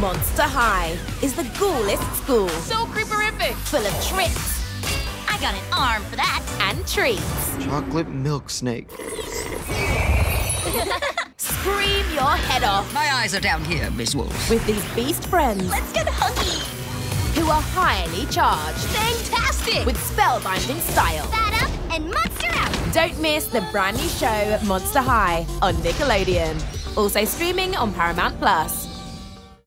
Monster High is the ghouliest school, So creeperific! full of tricks I got an arm for that. and treats. Chocolate milk snake. Scream your head off My eyes are down here, Miss Wolf. with these beast friends Let's get huggy. who are highly charged Fantastic. with spellbinding style. That up and monster out. Don't miss the brand new show Monster High on Nickelodeon. Also streaming on Paramount Plus.